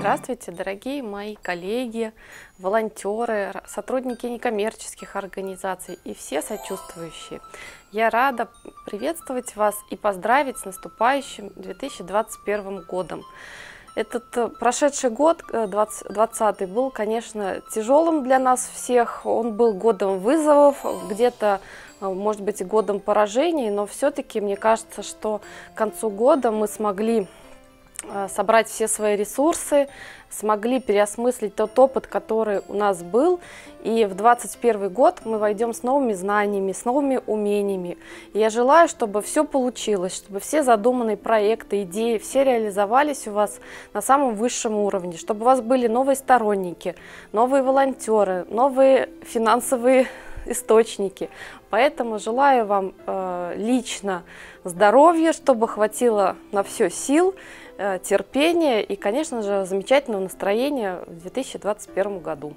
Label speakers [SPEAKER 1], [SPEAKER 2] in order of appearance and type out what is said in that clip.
[SPEAKER 1] Здравствуйте, дорогие мои коллеги, волонтеры, сотрудники некоммерческих организаций и все сочувствующие. Я рада приветствовать вас и поздравить с наступающим 2021 годом. Этот э, прошедший год, 2020, э, был, конечно, тяжелым для нас всех. Он был годом вызовов, где-то, э, может быть, годом поражений, но все-таки мне кажется, что к концу года мы смогли собрать все свои ресурсы, смогли переосмыслить тот опыт, который у нас был. И в 2021 год мы войдем с новыми знаниями, с новыми умениями. И я желаю, чтобы все получилось, чтобы все задуманные проекты, идеи, все реализовались у вас на самом высшем уровне, чтобы у вас были новые сторонники, новые волонтеры, новые финансовые источники. Поэтому желаю вам э, лично здоровья, чтобы хватило на все сил, э, терпения и, конечно же, замечательного настроения в 2021 году.